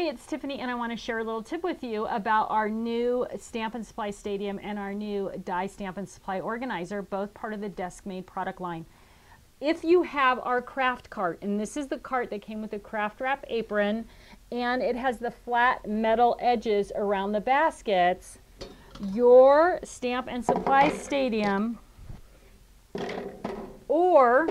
Tiffany, and I want to share a little tip with you about our new Stamp and Supply Stadium and our new Die Stamp and Supply Organizer, both part of the Desk Maid product line. If you have our craft cart, and this is the cart that came with the craft wrap apron, and it has the flat metal edges around the baskets, your Stamp and Supply Stadium or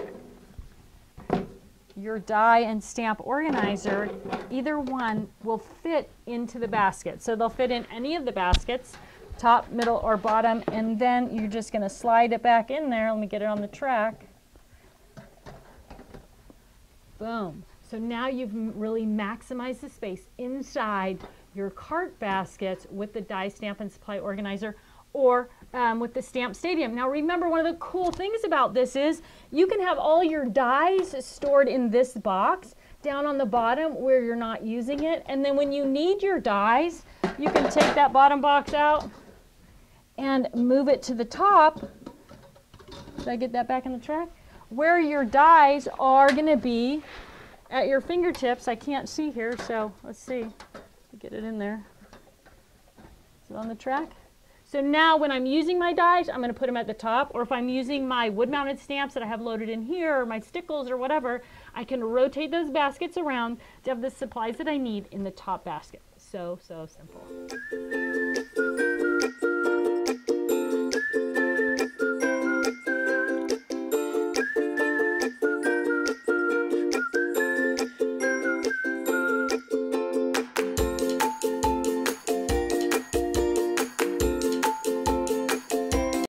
your die and stamp organizer, either one will fit into the basket. So they'll fit in any of the baskets, top, middle, or bottom, and then you're just going to slide it back in there. Let me get it on the track. Boom. So now you've really maximized the space inside your cart baskets with the die stamp and supply organizer or um, with the Stamp Stadium. Now remember, one of the cool things about this is you can have all your dies stored in this box down on the bottom where you're not using it. And then when you need your dies, you can take that bottom box out and move it to the top. Did I get that back in the track? Where your dies are going to be at your fingertips. I can't see here, so let's see. Get it in there. Is it on the track? So now when I'm using my dies, I'm going to put them at the top. Or if I'm using my wood-mounted stamps that I have loaded in here, or my stickles or whatever, I can rotate those baskets around to have the supplies that I need in the top basket. So, so simple.